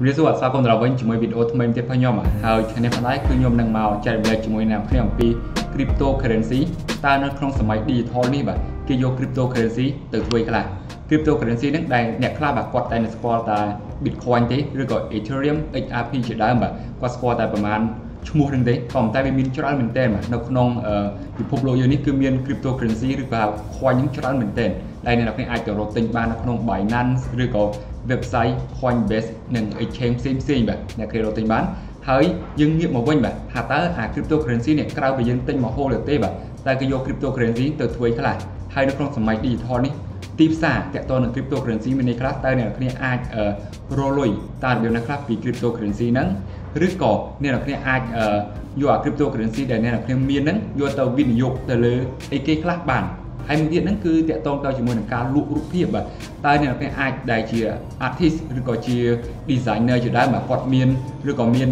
ជំរាបសួរស្វាគមន៍ដល់វិញជាមួយវីដេអូថ្មីទៀតផងខ្ញុំហើយថ្ងៃនេះផងដែរគឺខ្ញុំនឹងមកចែករំលែកជាមួយអ្នកគ្នាអំពី cryptocurrency តើនៅក្នុងសម័យ digital នេះបាទគេយក cryptocurrency ទៅធ្វើខ្លះ cryptocurrency ហ្នឹងដែលអ្នកខ្លះបាទគាត់តែស្គាល់តែ Bitcoin ទេឬក៏ Ethereum XRP ជាដើមបាទគាត់ស្គាល់តែប្រហែលឈ្មោះហ្នឹងទេក៏ប៉ុន្តែវាមានច្រើនមែនទែនបាទនៅក្នុងពិភពលោកយើងនេះគឺមាន cryptocurrency ឬក៏ coin ហ្នឹងច្រើនមែនទែនដែលអ្នកនរអាចទៅរកទិញបាននៅក្នុង Binance ឬក៏ website Coinbase និង exchange ផ្សេងផ្សេងបាទអ្នកគេរកទិញបានហើយយើងងាកមកវិញបាទថាតើអា cryptocurrency នេះក្រៅពីយើងទិញមកហូរទៅទេបាទតែគេយក cryptocurrency ទៅធ្វើខ្លះហើយនៅក្នុងសម័យ digital នេះទីផ្សារតាក់ទងនឹង cryptocurrency មានន័យខ្លះតើអ្នកនរអាចរលុយតើរបៀបណាខ្លះពី cryptocurrency ហ្នឹងឬក៏អ្នកនរអាចយកអា cryptocurrency ដែលអ្នកនរមានហ្នឹងយកទៅវិនិយោគទៅលើអីគេខ្លះបាន ហើយមួយទៀតហ្នឹងគឺតាក់ទងទៅជាមួយនឹងការលក់រូបភាពបាទតើអ្នកទាំងអាចដែលជា artist ឬក៏ជា designer ជាដើមបាទគាត់មានឬក៏មាន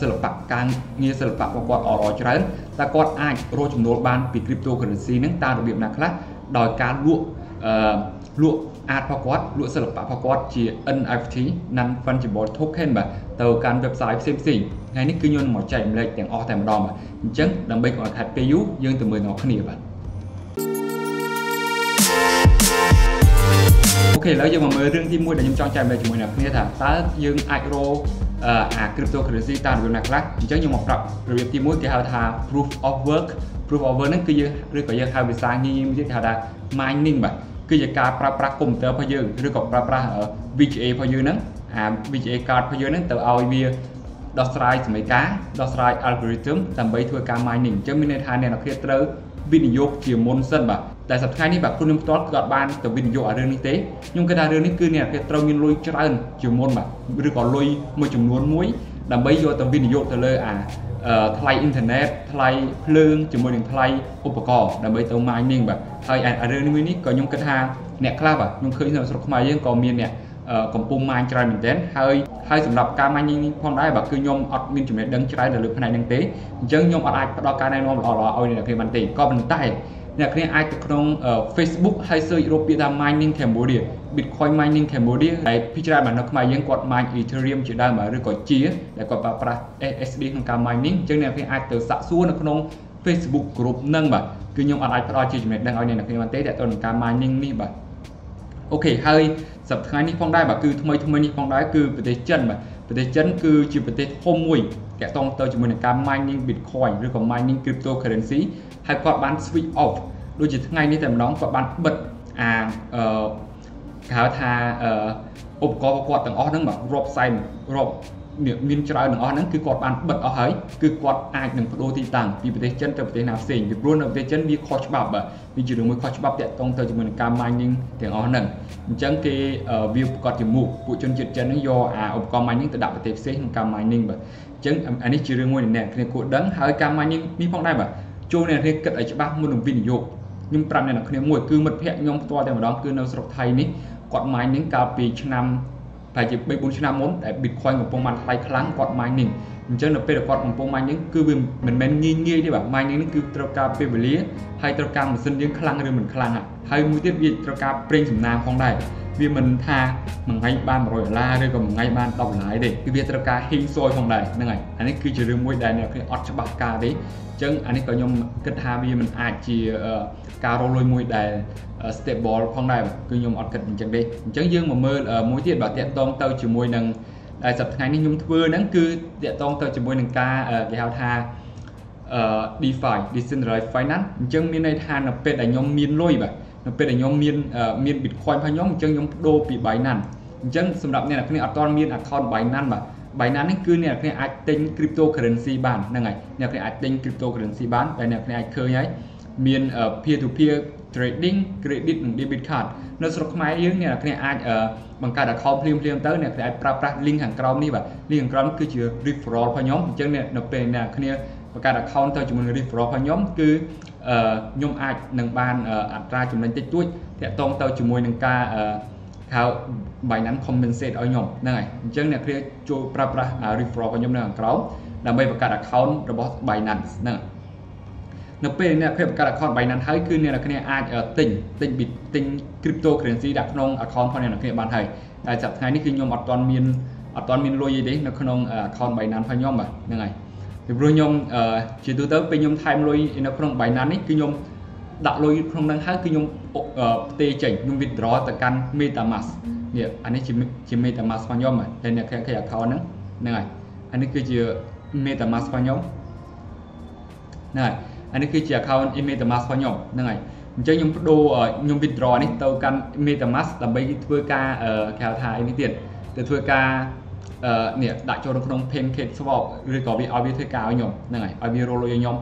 សិល្បៈការងារសិល្បៈរបស់គាត់អរច្រើនតើគាត់អាចរកចំណូលបានពី cryptocurrency ហ្នឹងតាមរបៀបណាខ្លះដោយការលក់អឺលក់ art របស់គាត់លក់សិល្បៈរបស់គាត់ជា NFT non fungible token បាទទៅកាន់ website ផ្សេងផ្សេងថ្ងៃនេះគឺខ្ញុំនឹងមកចែកម្លែកទាំងអស់តែម្ដងបាទអញ្ចឹងដើម្បីកុំឲ្យខាត់ពេលយូរយើងទៅមើលដល់គ្នាបាទ ខេឥឡូវយើងមកមើលរឿងទី1ដែលខ្ញុំចង់ចែកម្លែកជាមួយអ្នកគ្នាថាតើយើងអាចរកអា cryptocurrency តាមរបៀបណាខ្លះអញ្ចឹងខ្ញុំមកប្រាប់របៀបទី1គេហៅថា proof of work proof of work ហ្នឹងគឺយើងឬក៏យើងហៅភាសាងាយមួយទៀតគេហៅថា mining បាទគឺជាការប្រើប្រាស់កុំព្យូទ័ររបស់យើងឬក៏ប្រើប្រាស់ VGA របស់យើងហ្នឹងអា VGA card របស់យើងហ្នឹងទៅឲ្យវាដោះស្រាយសមីការដោះស្រាយ algorithm ដើម្បីធ្វើការ mining អញ្ចឹងមានន័យថាអ្នកនរគ្នាត្រូវវិនិយោគជាមុនសិនបាទ តែសប្តាហ៍នេះបាទខ្លួនខ្ញុំផ្ទាល់គឺអត់បានទៅវិនិយោគអារឿងនេះទេខ្ញុំគិតថារឿងនេះគឺអ្នកគេត្រូវមានលុយច្រើនជាមុនបាទឬក៏លុយមួយចំនួនមួយដើម្បីយកទៅវិនិយោគទៅលើអាថ្លៃអ៊ីនធឺណិតថ្លៃភ្លើងជាមួយនឹងថ្លៃឧបករណ៍ដើម្បីទៅ mining បាទហើយអារឿងនេះនេះក៏ខ្ញុំគិតថាអ្នកខ្លះបាទខ្ញុំឃើញនៅស្រុកខ្មែរយើងក៏មានអ្នកកំពុងម៉ាញច្រើនមែនទែនហើយហើយសម្រាប់ការម៉ាញនេះផងដែរបាទគឺខ្ញុំអត់មានចំណេះដឹងច្រើននៅលើផ្នែកហ្នឹងទេអញ្ចឹងខ្ញុំអត់អាចផ្ដល់ការណែនាំល្អៗឲ្យអ្នកគ្នាបានទេក៏ប៉ុន្តែ អ្នកគ្នាអាចទៅក្នុង Facebook ហើយ search រកពាក្យថា mining Cambodia Bitcoin mining Cambodia ដែលពិចារណានៅខ្មែរយើងគាត់ mine Ethereum ជាដើមឬក៏ជាដែលគាត់ប្រើប្រាស់ SSD ក្នុងការ mining អញ្ចឹងអ្នកគ្នាអាចទៅសាកសួរនៅក្នុង Facebook group ហ្នឹងបាទគឺខ្ញុំអត់អាចផ្ដល់ជាចំណេះដឹងឲ្យអ្នកគ្នាបានទេតែទៅនឹងការ mining នេះបាទអូខេហើយសប្តាហ៍នេះផងដែរបាទគឺថ្មីថ្មីនេះផងដែរគឺប្រទេសចិនបាទប្រទេសចិនគឺជាប្រទេសធំមួយតាក់ទងទៅជាមួយនឹងការ mining Bitcoin ឬក៏ mining cryptocurrency ហើយគាត់បាន switch off ដូចជាថ្ងៃនេះតែម្ដងគាត់បានបិទអាអឺគេហៅថាអឺឧបករណ៍របស់គាត់ទាំងអស់ហ្នឹងបាទរាប់សែនរាប់មានច្រើនទាំងអស់ហ្នឹងគឺគាត់បានបិទអស់ហើយគឺគាត់អាចនឹងបដូរទីតាំងពីប្រទេសចិនទៅប្រទេសណាផ្សេងពីព្រោះនៅប្រទេសចិនវាខុសច្បាប់បាទវាជារឿងមួយខុសច្បាប់តាក់ទងទៅជាមួយនឹងការ mining ទាំងអស់ហ្នឹងអញ្ចឹងគេវាប្រកាសជាមុខពួកជនជាតិចិនហ្នឹងយកអាឧបករណ៍ mining ទៅដាក់ប្រទេសផ្សេងក្នុងការ mining បាទអញ្ចឹងអានេះជារឿងមួយដែលអ្នកគ្នាគួរដឹងហើយការ mining នេះផងដែរបាទ ចូលអ្នកគ្នាគិតឲ្យច្បាស់មុននឹងវិនិយោគខ្ញុំប្រាប់អ្នកនរគ្នាមួយគឺមិត្តភ័ក្ដិខ្ញុំផ្ទាល់តែម្ដងគឺនៅស្រុកថៃនេះគាត់ mining កាលពីឆ្នាំប្រហែលជា3 4ឆ្នាំមុនដែល Bitcoin កំពុងបានថ្លៃខ្លាំងគាត់ mining អញ្ចឹងនៅពេលដែលគាត់កំពុង mining គឺវាមិនមែនងាយងាយទេបាទ mining នេះគឺត្រូវការពេលវេលាហើយត្រូវការម៉ាស៊ីនយើងខ្លាំងឬមិនខ្លាំងហើយមួយទៀតវាត្រូវការប្រេងសំណាងផងដែរ វាមិនថាមួយថ្ងៃបាន100ដុល្លារឬក៏មួយថ្ងៃបាន10ដុល្លារទេគឺវាត្រូវការហេងស៊យផងដែរហ្នឹងហើយអានេះគឺជារឿងមួយដែលអ្នកគេអត់ច្បាស់ការទេអញ្ចឹងអានេះក៏ខ្ញុំគិតថាវាមិនអាចជាការរលួយមួយដែល stable ផងដែរគឺខ្ញុំអត់គិតអញ្ចឹងទេអញ្ចឹងយើងមកមើលមួយទៀតបាទតាក់ទងទៅជាមួយនឹងដែលសប្តាហ៍ថ្ងៃនេះខ្ញុំធ្វើហ្នឹងគឺតាក់ទងទៅជាមួយនឹងការគេហៅថាអឺ DeFi Decentralized Finance អញ្ចឹងមានន័យថានៅពេលដែលខ្ញុំមានលុយបាទ នៅពេលដែលខ្ញុំមានមាន Bitcoin របស់ខ្ញុំអញ្ចឹងខ្ញុំបដូរពី Binance អញ្ចឹងសម្រាប់អ្នកនរគ្នាអត់ទាន់មាន account Binance បាទ Binance នេះគឺអ្នកនរគ្នាអាចទិញ cryptocurrency បានហ្នឹងហើយអ្នកនរគ្នាអាចទិញ cryptocurrency បានតែអ្នកនរគ្នាអាចឃើញហើយមាន peer to peer trading credit និង debit card នៅស្រុកខ្មែរយើងអ្នកនរគ្នាអាចបង្កើត account ភ្លាមភ្លាមទៅអ្នកអាចប្រើប្រាស់ link ខាងក្រោមនេះបាទ link ខាងក្រោមគឺជា referral របស់ខ្ញុំអញ្ចឹងនៅពេលអ្នកគ្នា បង្កើត account ទៅជាមួយនឹង referral របស់ខ្ញុំគឺខ្ញុំអាចនឹងបានអត្រាចំណេញតិចតួចតាក់ទងទៅជាមួយនឹងការហៅ Binance compensate ឲ្យខ្ញុំហ្នឹងហើយអញ្ចឹងអ្នកគ្រាចូលប្រើប្រាស់ referral របស់ខ្ញុំនៅខាងក្រោមដើម្បីបង្កើត account របស់ Binance ហ្នឹងនៅពេលអ្នកគ្រាបង្កើត account Binance ហើយគឺអ្នកគ្នាអាចទិញទិញទិញ cryptocurrency ដាក់ក្នុង account របស់អ្នកគ្នាបានហើយតែសប្តាហ៍នេះគឺខ្ញុំអត់ទាន់មានអត់ទាន់មានលុយអីទេនៅក្នុង account Binance របស់ខ្ញុំបាទហ្នឹងហើយ ពីព្រោះខ្ញុំជាទូទៅពេលខ្ញុំថែមលុយនៅក្នុង Binance នេះគឺខ្ញុំដាក់លុយក្នុងហ្នឹងហើយគឺខ្ញុំផ្ទេរចេញខ្ញុំ withdraw ទៅកាន់ MetaMask នេះអានេះជាជា MetaMask របស់ខ្ញុំតែអ្នកឃើញ account ហ្នឹងហ្នឹងហើយអានេះគឺជា MetaMask របស់ខ្ញុំហ្នឹងហើយអានេះគឺជា account MetaMask របស់ខ្ញុំហ្នឹងហើយអញ្ចឹងខ្ញុំបដូរខ្ញុំ withdraw នេះទៅកាន់ MetaMask ដើម្បីធ្វើការគេហៅថាអីនេះទៀតទៅធ្វើការអឺ នេះដាក់ចូលក្នុង Pancake Swap ឬក៏វាឲ្យវាធ្វើការឲ្យខ្ញុំហ្នឹងហើយឲ្យវារលុយឲ្យខ្ញុំ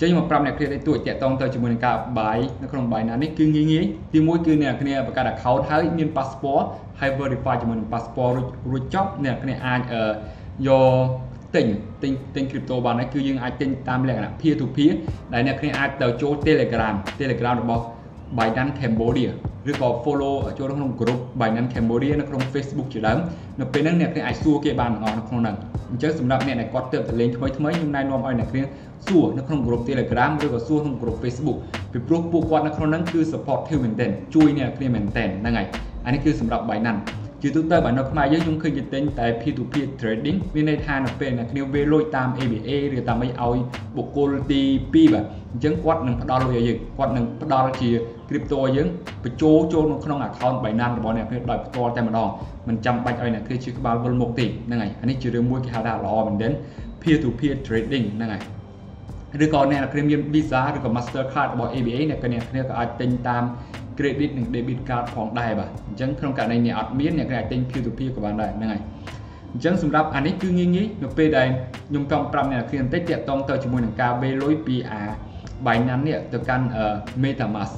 ចឹងខ្ញុំមកប្រាប់អ្នកគ្នាតិចតួចតាក់ទងទៅជាមួយនឹងការបាយនៅក្នុងបាយណានេះគឺងាយងាយទីមួយគឺអ្នកគ្នាបង្កើត account ហើយមាន passport ហើយ verify ជាមួយនឹង passport រួចរួចចប់អ្នកគ្នាអាចយកទិញទិញទិញ crypto បានហើយគឺយើងអាចទិញតាមលក្ខណៈ peer to peer ដែលអ្នកគ្នាអាចទៅចូល Telegram Telegram របស់ Binance Cambodia ឬក៏ follow ចូលក្នុង group Binance Cambodia នៅក្នុង Facebook ជាដើមនៅពេលហ្នឹងអ្នកគ្នាអាចសួរគេបានទាំងអស់នៅក្នុងហ្នឹងអញ្ចឹងសម្រាប់អ្នកដែលគាត់ទើបតែលេងថ្មីថ្មីខ្ញុំណែនាំឲ្យអ្នកគ្នាសួរនៅក្នុង group Telegram ឬក៏សួរក្នុង group Facebook ពីព្រោះពួកគាត់នៅក្នុងហ្នឹងគឺ supportive មែនទែនជួយអ្នកគ្នាមែនទែនហ្នឹងហើយអានេះគឺសម្រាប់ Binance ជាទូទៅបើនៅខ្មែរយើងខ្ញុំឃើញគេទិញតែ peer to peer trading មានន័យថានៅពេលអ្នកគ្នាវេលុយតាម ABA ឬតាមអីឲ្យបុគ្គលទី2បាទអញ្ចឹងគាត់នឹងផ្ដល់លុយឲ្យយើងគាត់នឹងផ្ដល់ជា crypto ឲ្យយើងបញ្ចូលចូលនៅក្នុង account Binance របស់អ្នកគ្នាដោយផ្ទាល់តែម្ដងមិនចាំបាច់ឲ្យអ្នកគ្នាជាក្បាលវិលមុខទេហ្នឹងហើយអានេះជារឿងមួយគេហៅថាល្អមែនទែន peer to peer trading ហ្នឹងហើយឬក៏អ្នកគ្នាមាន Visa ឬក៏ Mastercard របស់ ABA អ្នកគ្នាគ្នាក៏អាចទិញតាម credit និង debit card ផងដែរបាទអញ្ចឹងក្នុងករណីអ្នកអត់មានអ្នកអាចទិញ peer to peer ក៏បានដែរហ្នឹងហើយអញ្ចឹងសម្រាប់អានេះគឺងាយងាយនៅពេលដែលខ្ញុំចង់ប្រាប់អ្នកគ្រាបន្តិចតាក់ទងទៅជាមួយនឹងការវេលុយពីអា Binance នេះទៅកាន់ MetaMask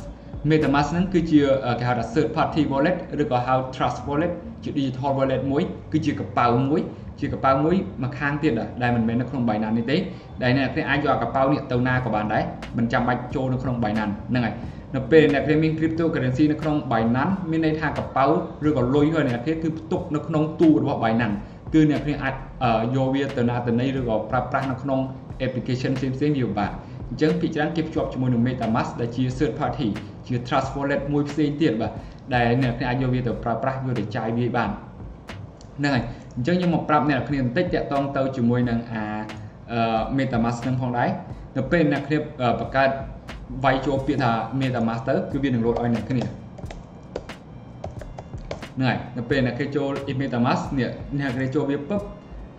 MetaMask ហ្នឹងគឺជាគេហៅថា third party wallet ឬក៏ហៅ trust wallet ជា digital wallet មួយគឺជាកប៉ៅមួយជាកប៉ៅមួយមួយខាងទៀតដែលមិនមែននៅក្នុង Binance នេះទេដែលអ្នកអាចយកកប៉ៅនេះទៅណាក៏បានដែរមិនចាំបាច់ចូលនៅក្នុង Binance ហ្នឹងហើយ នៅពេលអ្នកគេមាន cryptocurrency នៅក្នុង Binance មានន័យថាកប៉ៅឬក៏លុយរបស់អ្នកគេគឺផ្ទុកនៅក្នុងទូរបស់ Binance គឺអ្នកគេអាចយកវាទៅណាទៅណីឬក៏ប្រើប្រាស់នៅក្នុង application ផ្សេងៗវាពិបាកអញ្ចឹងភាគច្រើនគេភ្ជាប់ជាមួយនឹង MetaMask ដែលជា third party ជា trust wallet មួយផ្សេងទៀតបាទដែលអ្នកគេអាចយកវាទៅប្រើប្រាស់យកទៅចាយវាបានហ្នឹងហើយអញ្ចឹងខ្ញុំមកប្រាប់អ្នកគ្នាបន្តិចតាក់ទងទៅជាមួយនឹងអា MetaMask នឹងផងដែរនៅពេលអ្នកគ្នាបង្កើត វាយចូលពាក្យថា MetaMask ទៅគឺវានឹង load ឲ្យអ្នកគ្នាហ្នឹងហើយនៅពេលអ្នកគេចូល MetaMask នេះអ្នកគេចូលវាពឹប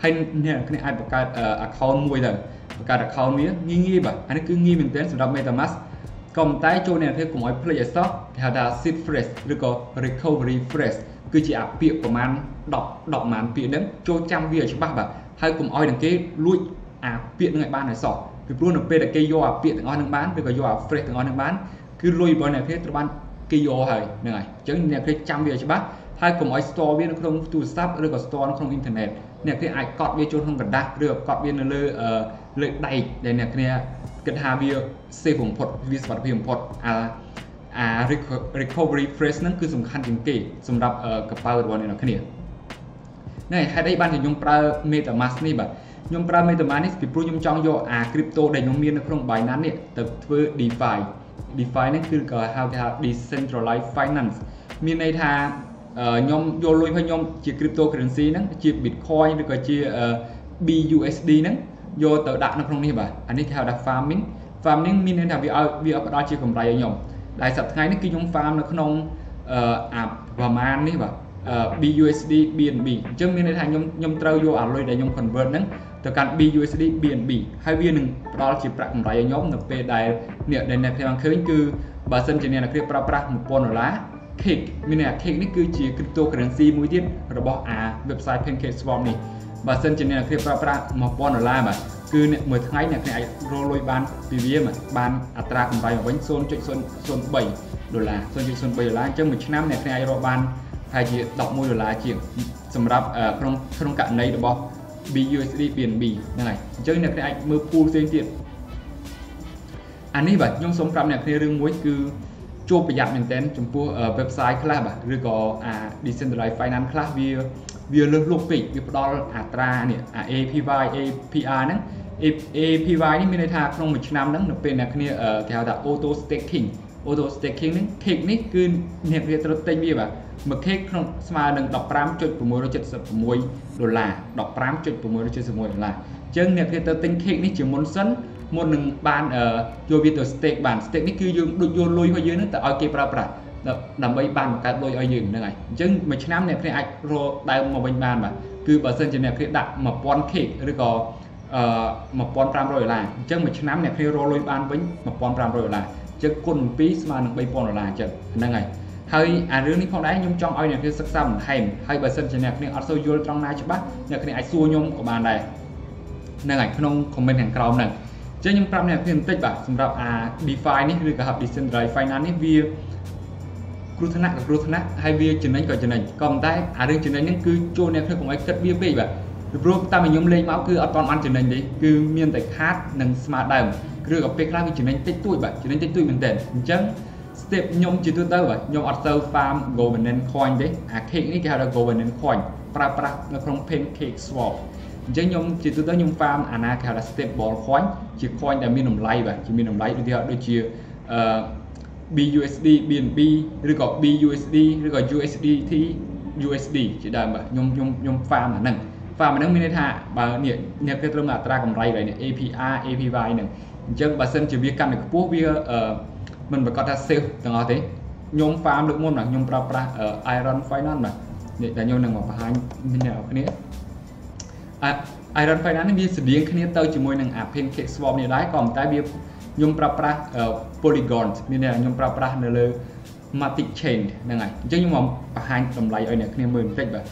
ហើយអ្នកគ្នាអាចបង្កើត account មួយទៅបង្កើត account វាងាយងាយបាទអានេះគឺងាយមែនទែនសម្រាប់ MetaMask ក៏ប៉ុន្តែចូលអ្នកគ្នាកុំឲ្យភ្លេចឲ្យសោះគេហៅថា seed phrase ឬក៏ recovery phrase គឺជាអាពាក្យប្រមាណ10 10ប្រមាណពាក្យហ្នឹងចូលចាំវាឲ្យច្បាស់បាទហើយកុំឲ្យនឹងគេលួចអាពាក្យហ្នឹងឲ្យបានឲ្យសោះ ពីព្រោះនៅពេលដែលគេយកអាពាក្យទាំងអស់ហ្នឹងបានឬក៏យកអា phrase ទាំងអស់ហ្នឹងបានគឺលុយរបស់អ្នកគេត្រូវបានគេយកហើយហ្នឹងហើយអញ្ចឹងអ្នកគេចាំវាឲ្យច្បាស់ហើយកុំឲ្យ store វានៅក្នុងទូរស័ព្ទឬក៏ store នៅក្នុងអ៊ីនធឺណិតអ្នកគេអាចកត់វាចូលក្នុងกระดาษឬក៏កត់វានៅលើលើដែកដែលអ្នកគ្នាគិតថាវា safe បំផុតវាសុវត្ថិភាពបំផុតអាអា recovery phrase ហ្នឹងគឺសំខាន់ជាងគេសម្រាប់កប៉ៅរបស់អ្នកគ្នានេះហេតុអីបានជាខ្ញុំប្រើ MetaMask នេះបាទ ខ្ញុំប្រើ MetaMask នេះពីព្រោះខ្ញុំចង់យកអា crypto ដែលខ្ញុំមាននៅក្នុង Binance នេះទៅធ្វើ DeFi DeFi នេះគឺក៏ហៅថា decentralized finance មានន័យថាខ្ញុំយកលុយរបស់ខ្ញុំជា cryptocurrency ហ្នឹងជា Bitcoin ឬក៏ជា BUSD ហ្នឹងយកទៅដាក់នៅក្នុងនេះបាទអានេះគេហៅថា farming farming មានន័យថាវាឲ្យវាផ្ដល់ជាកម្រៃឲ្យខ្ញុំដែលសប្តាហ៍ថ្ងៃនេះគឺខ្ញុំ farm នៅក្នុងអាប្រមាណនេះបាទ BUSD BNB អញ្ចឹងមានន័យថាខ្ញុំខ្ញុំត្រូវយកអាលុយដែលខ្ញុំ convert ហ្នឹង ទៅកាន់ BUSD BNB ហើយវានឹងផ្ដល់ជាប្រាក់កម្រៃឲ្យខ្ញុំនៅពេលដែលអ្នកដែលអ្នកខ្ញុំឃើញគឺបើសិនជាអ្នកអ្នកប្រើប្រាស់1000ដុល្លារ Cake មានន័យថា Cake នេះគឺជា cryptocurrency មួយទៀតរបស់អា website Pancake Swap នេះបើសិនជាអ្នកអ្នកប្រើប្រាស់1000ដុល្លារបាទគឺមួយថ្ងៃអ្នកអាចរកលុយបានពីវាបានអត្រាកម្រៃមកវិញ0.003ដុល្លារ0.03ដុល្លារអញ្ចឹងមួយឆ្នាំអ្នកអាចរកបានប្រហែលជា11ដុល្លារជាងសម្រាប់ក្នុងក្នុងករណីរបស់ BUSD BNB ហ្នឹងហើយអញ្ចឹងអ្នកអាចមើល pool ផ្សេងទៀតអានេះបាទខ្ញុំសូមប្រាប់អ្នកគ្នារឿងមួយគឺជួបប្រយ័ត្នមែនទែនចំពោះ website ខ្លះបាទឬក៏អា decentralized finance ខ្លះវាវាលើសលប់ពេកវាផ្ដល់អត្រានេះអា APY APR ហ្នឹង APY នេះមានន័យថាក្នុងមួយឆ្នាំហ្នឹងនៅពេលអ្នកគ្នាគេហៅថា auto staking auto staking ហ្នឹង cake នេះគឺអ្នកវាត្រូវទិញវាបាទ មួយខេកក្នុងស្មើនឹង15.676ដុល្លារ15.676ដុល្លារអញ្ចឹងអ្នកគេទៅទិញខេកនេះជាមុនសិនមុននឹងបានយកវាទៅ stake បាន stake នេះគឺយើងដូចយកលុយរបស់យើងនឹងទៅឲ្យគេប្រើប្រាស់ដើម្បីបានបង្កើតលុយឲ្យយើងហ្នឹងហើយអញ្ចឹងមួយឆ្នាំអ្នកគ្នាអាចរកដើមមកវិញបានបាទគឺបើសិនជាអ្នកគ្នាដាក់1000 cake ឬក៏អឺ1500ដុល្លារអញ្ចឹងមួយឆ្នាំអ្នកគ្នារកលុយបានវិញ1500ដុល្លារអញ្ចឹងគុណ7ស្មើនឹង3000ដុល្លារអញ្ចឹងហ្នឹងហើយ ហើយអារឿងនេះផងដែរខ្ញុំចង់ឲ្យអ្នកគ្នាសិក្សាបន្ថែមហើយបើសិនជាអ្នកគ្នាអត់សូវយល់ត្រង់ណាច្បាស់អ្នកគ្នាអាចសួរខ្ញុំក៏បានដែរហ្នឹងហើយក្នុង comment ខាងក្រោមហ្នឹងអញ្ចឹងខ្ញុំប្រាប់អ្នកគ្នាបន្តិចបាទសម្រាប់អា DeFi នេះឬក៏ Decentralized Finance នេះវាគ្រោះថ្នាក់ក៏គ្រោះថ្នាក់ហើយវាចំណេញក៏ចំណេញក៏ប៉ុន្តែអារឿងចំណេញហ្នឹងគឺចូលអ្នកគ្នាកុំឲ្យគិតវាពេកបាទពីព្រោះតាមខ្ញុំលេងមកគឺអត់ទាន់បានចំណេញទេគឺមានតែខាតនិងស្មើដើមឬក៏ពេលខ្លះវាចំណេញតិចតួចបាទចំណេញតិចតួចមែនតើអញ្ចឹង step ខ្ញុំជាទូទៅបាទខ្ញុំអត់ទៅ farm governance coin ទេអា cake នេះគេហៅថា governance coin ប្រើប្រាស់នៅក្នុង pancake swap អញ្ចឹងខ្ញុំជាទូទៅខ្ញុំ farm អាណាគេហៅថា stable coin ជា coin ដែលមានតម្លៃបាទជាមានតម្លៃដូចដូចជាអឺ BUSD BNB ឬក៏ BUSD ឬក៏ USDT USD ជាដើមបាទខ្ញុំខ្ញុំខ្ញុំ farm អាហ្នឹង farm អាហ្នឹងមានន័យថាបើនេះអ្នកគេត្រឹមអត្រាកម្រៃហើយនេះ APR APY ហ្នឹងអញ្ចឹងបើសិនជាវាកាន់តែខ្ពស់វាអឺ មិនប្រកាសថា safe ទាំងអស់ទេខ្ញុំ farm លើកមុនបាទខ្ញុំប្រើប្រាស់ Iron Finance បាទនេះតែខ្ញុំនឹងមកបង្ហាញអ្នកគ្នា Iron Finance នេះវាស្តៀងគ្នាទៅជាមួយនឹង Pancake Swap នេះដែរក៏ប៉ុន្តែវាខ្ញុំប្រើប្រាស់ polygon មានន័យថាខ្ញុំប្រើប្រាស់នៅលើ matic chain ហ្នឹងហើយអញ្ចឹងខ្ញុំមកបង្ហាញតម្លៃឲ្យអ្នកគ្នាមើលបន្តិចបាទ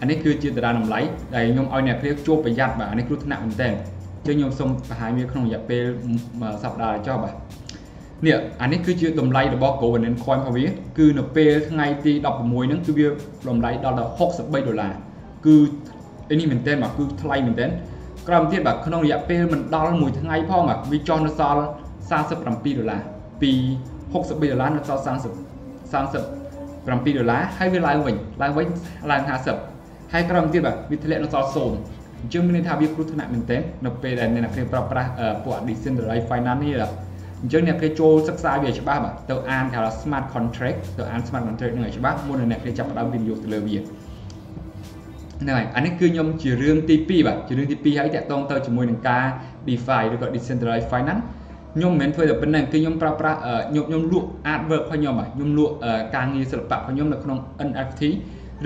អានេះគឺជាតារាតម្លៃដែលខ្ញុំឲ្យអ្នកគ្នាជួបប្រយ័ត្នបាទអានេះគ្រោះថ្នាក់មែនតើអញ្ចឹងខ្ញុំសូមបង្ហាញវាក្នុងរយៈពេលសប្តាហ៍ចុះបាទ នេះអានេះគឺជាតម្លៃរបស់ governance coin របស់វាគឺនៅពេលថ្ងៃទី16ហ្នឹងគឺវាតម្លៃដល់ដល់63ដុល្លារគឺនេះមែនតើបាទគឺថ្លៃមែនតើក្រោមទៀតបាទក្នុងរយៈពេលមិនដល់មួយថ្ងៃផងបាទវាចុះនៅសល់47ដុល្លារពី63ដុល្លារនៅសល់30 37ដុល្លារហើយវាឡើងវិញឡើងវិញឡើង50ហើយក្រោយមកទៀតបាទវាធ្លាក់នៅសល់0អញ្ចឹងមានន័យថាវាគ្រោះថ្នាក់មែនទែននៅពេលដែលអ្នកគ្នាប្រើប្រាស់ពួក decentralized finance នេះ អញ្ចឹងអ្នកគេចូលសិក្សាវាច្បាស់បាទទៅអានគេហៅ smart contract ទៅអាន smart contract នឹងឲ្យច្បាស់មុននឹងអ្នកគេចាប់ផ្ដើមវិនិយោគទៅលើវាហ្នឹងហើយអានេះគឺខ្ញុំជារឿងទី2បាទជារឿងទី2ហើយតាក់ទងទៅជាមួយនឹងការ DeFi ឬក៏ decentralized finance ខ្ញុំមិនមែនធ្វើតែប៉ុណ្ណឹងគឺខ្ញុំប្រើប្រាស់ខ្ញុំខ្ញុំលក់ artwork របស់ខ្ញុំបាទខ្ញុំលក់ការងារសិល្បៈរបស់ខ្ញុំនៅក្នុង NFT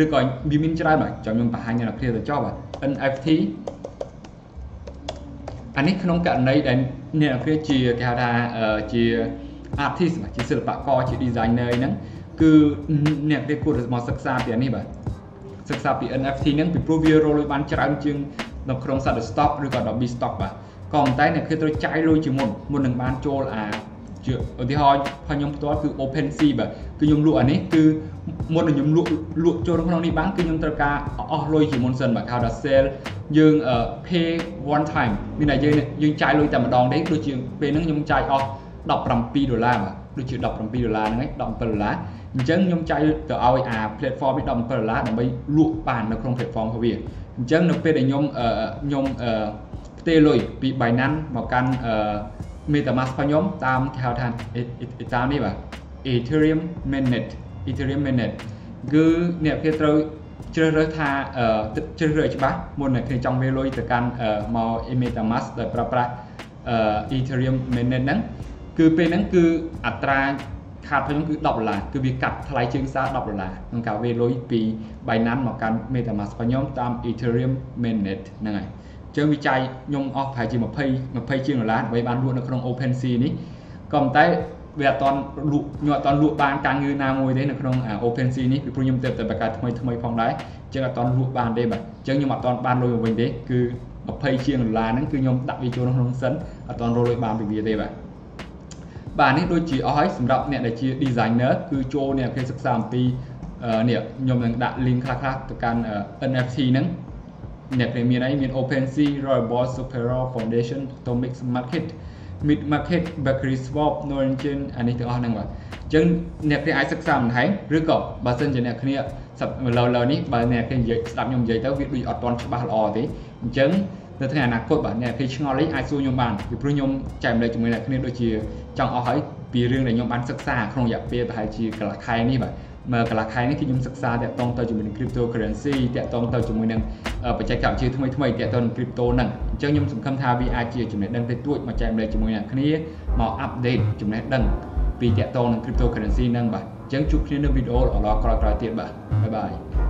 ឬក៏វាមានច្រើនបាទចាំខ្ញុំបង្ហាញដល់អ្នកគ្នាទៅចោះបាទ NFT អានេះក្នុងករណីដែល អ្នកគ្នាជាគេហៅថាជា artist បាទជាសិល្បករជា designer ហ្នឹងគឺអ្នកគ្នាគួរតែមកសិក្សាពីនេះបាទសិក្សាពី NFT ហ្នឹងពីព្រោះវារលុយបានច្រើនជាងនៅក្នុង Shutterstock ឬក៏ Adobe Stock បាទក៏ប៉ុន្តែអ្នកគេត្រូវចាយលុយជាមុនមុននឹងបានចូលអា ជាឧទាហរណ៍ផងខ្ញុំផ្ទាល់គឺ OpenSea បាទគឺខ្ញុំលក់អានេះគឺមុននឹងខ្ញុំលក់លក់ចូលក្នុងនេះបានគឺខ្ញុំត្រូវការអស់លុយជាមុនសិនបាទគេហៅថា sell យើង pay one time មានតែយើងយើងចាយលុយតែម្ដងទេដូចជាពេលហ្នឹងខ្ញុំចាយអស់17ដុល្លារបាទដូចជា17ដុល្លារហ្នឹងឯង17ដុល្លារអញ្ចឹងខ្ញុំចាយទៅឲ្យអា platform នេះ17ដុល្លារដើម្បីលក់បាននៅក្នុង platform របស់វាអញ្ចឹងនៅពេលដែលខ្ញុំខ្ញុំផ្ទេរលុយពី Binance មកកាន់ MetaMask របស់ខ្ញុំតាមគេហៅថាតាមនេះបាទ Ethereum mainnet Ethereum mainnet គឺអ្នកគេត្រូវជ្រើសរើសថាជ្រើសរើសឲ្យច្បាស់មុននឹងគេចង់វាលុយទៅកាន់មក MetaMask ដោយប្រើប្រាស់ Ethereum mainnet ហ្នឹងគឺពេលហ្នឹងគឺអត្រាខាតខ្ញុំគឺ10ដុល្លារគឺវាកាត់ថ្លៃជើងសារ10ដុល្លារក្នុងការវេលុយពី Binance មកកាន់ MetaMask របស់ខ្ញុំតាម Ethereum mainnet ហ្នឹងហើយ ចឹងវាចាយខ្ញុំអស់ប្រហែលជា20 20ជាងដុល្លារដើម្បីបានលក់នៅក្នុង OpenSea នេះក៏ប៉ុន្តែវាអត់តន់លក់ខ្ញុំអត់តន់លក់បានការងារណាមួយទេនៅក្នុង OpenSea នេះពីព្រោះខ្ញុំទៅតែបង្កើតថ្មីថ្មីផងដែរចឹងអត់តន់លក់បានទេបាទចឹងខ្ញុំអត់តន់បានលុយមកវិញទេគឺ20ជាងដុល្លារហ្នឹងគឺខ្ញុំដាក់វាចូលក្នុងសិនអត់តន់រកលុយបានពីវាទេបាទបាទនេះដូចជាអស់ហើយសម្រាប់អ្នកដែលជា designer គឺចូលអ្នកគេសិក្សាអំពីនេះខ្ញុំនឹងដាក់ link ខ្លះៗទៅកាន់ NFT ហ្នឹង អ្នកគេមានអីមាន OpenSea Royal Superior Foundation Atomic Market Mid Market Bakery Swap Norwegian អានេះទាំងអស់ហ្នឹងបាទអញ្ចឹងអ្នកគេអាចសិក្សាបន្ថែមឬក៏បើសិនជាអ្នកគ្នាលើលើនេះបើអ្នកគេនិយាយស្ដាប់ខ្ញុំនិយាយទៅវាដូចអត់ទាន់ច្បាស់ល្អទេអញ្ចឹងនៅថ្ងៃអនាគតបាទអ្នកគេឆ្ងល់អីអាចសួរខ្ញុំបានពីព្រោះខ្ញុំចែកម្លែកជាមួយអ្នកគ្នាដូចជាចង់អស់ហើយពីរឿងដែលខ្ញុំបានសិក្សាក្នុងរយៈពេលប្រហែលជាកន្លះខែនេះបាទ មកកន្លះខែនេះគឺខ្ញុំសិក្សាតាក់ទងទៅជាមួយនឹង cryptocurrency តាក់ទងទៅជាមួយនឹងបច្ចេកវិទ្យាថ្មីថ្មីតាក់ទងនឹង crypto ហ្នឹងអញ្ចឹងខ្ញុំសង្ឃឹមថាវាអាចជាចំណេះដឹងតិចតួចមកចែកម្លែកជាមួយអ្នកគ្នាមក update ចំណេះដឹងពីតាក់ទងនឹង cryptocurrency ហ្នឹងបាទអញ្ចឹងជួបគ្នានៅវីដេអូល្អៗក្រោយៗទៀតបាទបាយបាយ